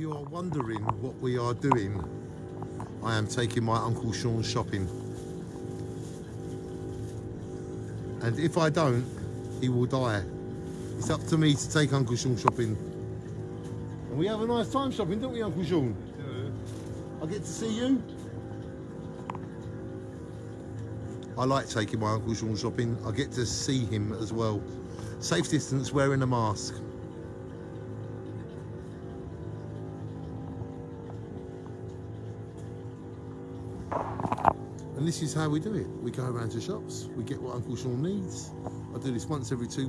you are wondering what we are doing, I am taking my Uncle Sean shopping. And if I don't, he will die. It's up to me to take Uncle Sean shopping. And we have a nice time shopping, don't we, Uncle Sean? I get to see you. I like taking my Uncle Sean shopping. I get to see him as well. Safe distance, wearing a mask. And this is how we do it. We go around to shops, we get what Uncle Sean needs. I do this once every two weeks.